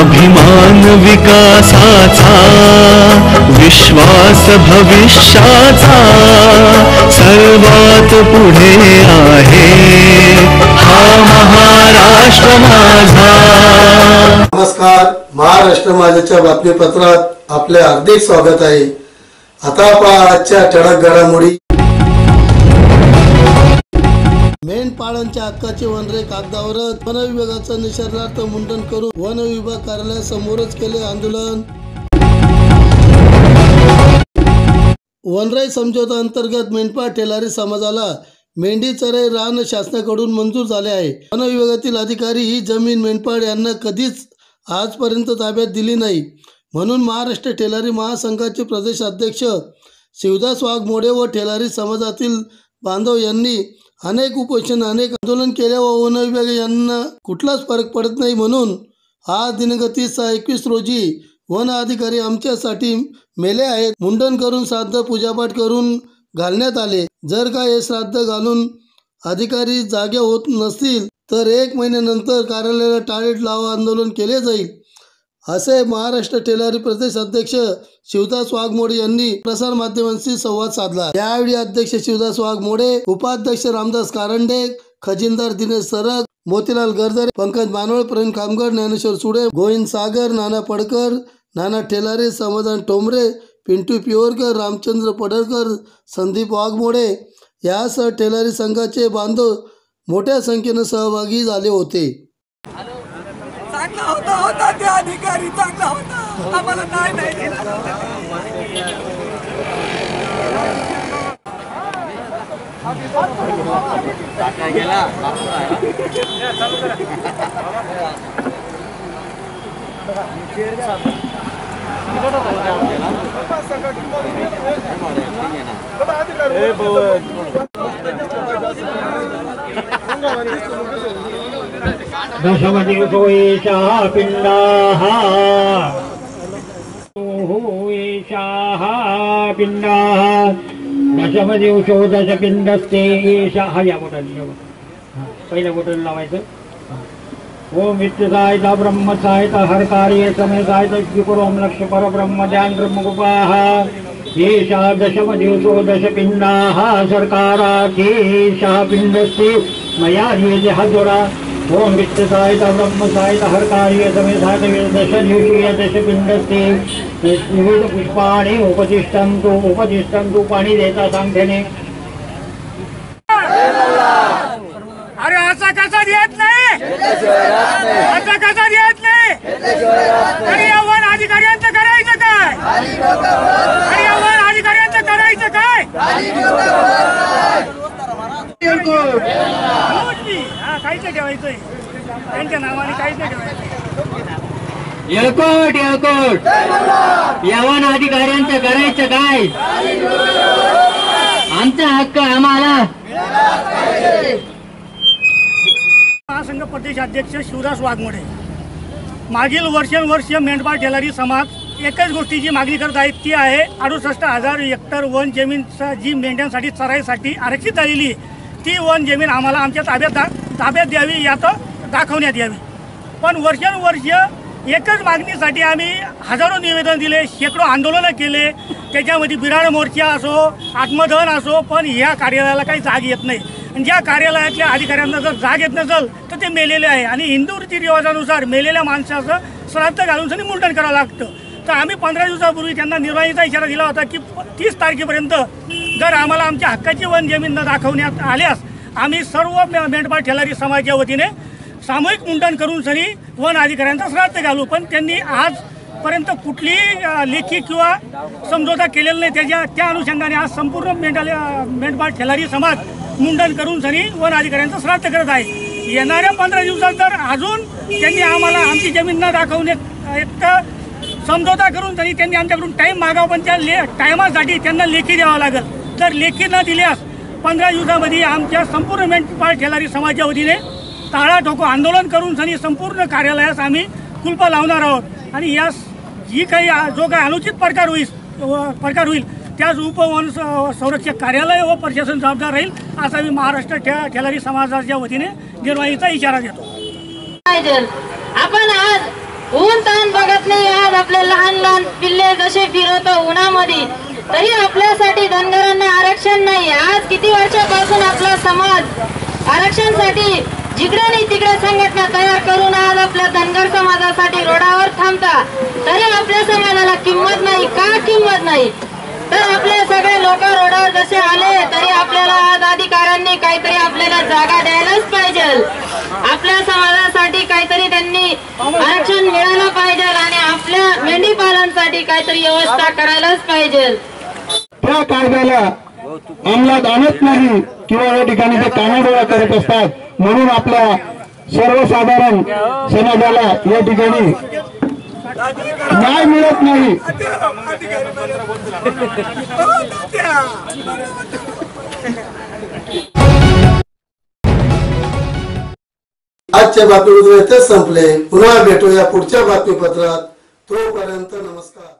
अभिमान विकासाचा विश्वास भविष्याचा सर्वात पुढे आहे. हा महाराष्ट्र माझा. नमस्कार महाराष्ट्र माझ्याच्या बातमीपत्रात आपले हार्दिक स्वागत आहे. आता पहा आजच्या ठळक घडामोडी. मेंढपाळांच्या हक्काचे वनरे कागदावरच वन विभागाचा निषेधार्थ मुंडन करून वन विभाग कार्यालयासमोरच केले आंदोलन. वनराई समझोता अंतर्गत मेंढपाळ ठेलारी समाजाला मेंढी चराई रान शासनाकडून मंजूर झाले आहे. वन विभागातील अधिकारी ही जमीन मेंढपाळ यांना कधीच आजपर्यंत ताब्यात दिली नाही. म्हणून महाराष्ट्र ठेलारी महासंघाचे प्रदेश अध्यक्ष शिवदास वाघमोडे व ठेलारी समाजातील बांधव यांनी अनेक उपोषण अनेक आंदोलन केल्या व वन विभाग यांना कुठलाच फरक पडत नाही म्हणून आज दिनांक तीस सहा एकवीस रोजी वन अधिकारी आमच्यासाठी मेले आहेत. मुंडन करून श्राद्ध पूजापाठ करून घालण्यात आले. जर का हे श्राद्ध घालून अधिकारी जागे होत नसतील तर एक महिन्यानंतर कार्यालयाला टाळेट लावा आंदोलन केले जाईल असे महाराष्ट्र टेलारी प्रदेश अध्यक्ष शिवदास वाघमोडे यांनी प्रसार माध्यमांशी संवाद साधला. यावेळी अध्यक्ष शिवदास वाघमोडे उपाध्यक्ष रामदास कारंडे खजिनदार दिनेश सरग मोतीलाल गरदरे पंकज मानवळ प्रवीण कामगार ज्ञानेश्वर सुडे गोविंद सागर नाना पडकर नाना ठेलारे समाधान टोमरे पिंटू पिओरकर रामचंद्र पडळकर संदीप वाघमोडे यासह टेलारी संघाचे बांधव मोठ्या संख्येनं सहभागी झाले होते चांगला होता होता ते अधिकारी चांगला होता आम्हाला नाही नाही. दशमदिवसो एषः पिण्डाः एषाः पिण्डाः दशमदिवसो दशपिण्डस्ते एषः या बोटाने पहिल्या बोटाने लावायचं ओम वित्तसायता ब्रह्मसायता हर कार्य समय सायता ओम लक्ष परब्रह्म ध्यान ब्रह्मगुपाः एषः दशमदिवसो दशपिण्डाः सर्काराध्येषः पिण्डस्ते। मया ह्रियते हजोरा। ओम वित्तसायता ब्रह्मसायता हर कार्य समय सायता दश दिवशीय दशपिण्डस्ते। विविध पुष्पाणि उपतिष्ठन्तु उपतिष्ठन्तु पाणी देता सांगतेने अरे असा कसा देत नाही? असा कसा देत नाही? अधिकाऱ्यांचं करायचं काय अरे या वन अधिकाऱ्यांचं करायचं काय हा काहीच नाही ठेवायचंय. त्यांच्या नावाने काहीच नाही ठेवायचं. येळकोट येळकोट. यवन अधिकाऱ्यांचं करायचं काय? आमचा हक्क आम्हाला. महासंघ प्रदेश अध्यक्ष शिवदास वाघमोडे. मागील वर्षानुवर्ष मेंढपाळ टेलारी समाज एकच गोष्टीची मागणी करत आहेत ती आहे अडुसष्ट हजार हेक्टर वन जमीन स- जी मेंढ्यांसाठी चराईसाठी आरक्षित झालेली आहे, ती वन जमीन आम्हाला आमच्या ताब्यात ताब्यात द्यावी यात दाखवण्यात यावी. पण वर्षानुवर्ष एकच मागणीसाठी आम्ही हजारो निवेदन दिले शेकडो आंदोलनं केले. त्याच्यामध्ये बिराड मोर्चा असो आत्मदहन असो पण ह्या कार्यालयाला काही जाग येत नाही. आणि ज्या कार्यालयातल्या अधिकाऱ्यांना जर जाग येत नसेल तर ते मेलेले आहे. आणि हिंदू रीतिरिवाजानुसार मेलेल्या माणसाचं श्राद्ध घालून सनी मुंडन करावं लागतं. तर आम्ही पंधरा दिवसापूर्वी त्यांना निर्वाहीचा इशारा दिला होता की तीस तारखेपर्यंत जर आम्हाला आमच्या हक्काची वन जमीन न दाखवण्यात आल्यास आम्ही सर्व मेंढपाळ ठेलारी समाजाच्या वतीने सामूहिक मुंडन करून सरी वन अधिकाऱ्यांचा श्राद्ध घालू. पण त्यांनी आजपर्यंत कुठलीही लेखी किंवा समझोता केलेला नाही. त्याच्या त्या अनुषंगाने आज संपूर्ण मेंढाले मेंढपाळ ठेलारी समाज मुंडन करून सरी वन अधिकाऱ्यांचं श्राद्ध करत आहे. येणाऱ्या पंधरा दिवसात अजून त्यांनी आम्हाला आमची जमीन न दाखवणे एक तर समझोता करून तरी त्यांनी आमच्याकडून टाईम मागावं. पण त्या ले टायमासाठी त्यांना लेखी द्यावा लागेल. तर लेखी न दिल्यास पंधरा दिवसामध्ये आमच्या संपूर्ण मेंढपाळ ठेलारी समाजाच्या वतीने ताळा ठोको आंदोलन करून सनी संपूर्ण कार्यालयास आम्ही कुलपा लावणार आहोत. आणि या जी काही जो काही अनुचित प्रकार होईल प्रकार होईल त्याच उपवन संरक्षक कार्यालय व प्रशासन जबाबदार राहील असा मी महाराष्ट्र ठे ठेलारी समाजाच्या वतीने निर्वाहीचा इशारा देतो. आपण आज ऊन ताण बघत नाही आज आपले लहान लहान पिल्ले जसे फिरवतो उन्हामध्ये. तरी आपल्यासाठी धनगरांना आरक्षण नाही आज किती वर्षापासून आपला समाज आरक्षणसाठी जिकडे नाही तिकडे संघटना तयार करून आज आपल्या धनगर समाजासाठी रोडावर थांबता तरी आपल्या समाजाला किंमत नाही. का किंमत नाही? तर आपले सगळे लोक रोडावर जसे आले तरी आपल्याला आज अधिकाऱ्यांनी काहीतरी आपल्याला जागा द्यायलाच पाहिजे. आपल्या समाजासाठी काहीतरी त्यांनी आरक्षण मिळायला आपल्या मेंढी पालनसाठी काहीतरी व्यवस्था करायलाच पाहिजे. त्या कायद्याला अंमलात आणत नाही किंवा या ठिकाणी ते कानाडोळा करत असतात. म्हणून आपल्या सर्वसाधारण समाजाला या ठिकाणी न्याय मिळत नाही. आजच्या बातमीपत्र इथेच संपले. पुन्हा भेटूया पुढच्या बातमीपत्रात. तोपर्यंत नमस्कार.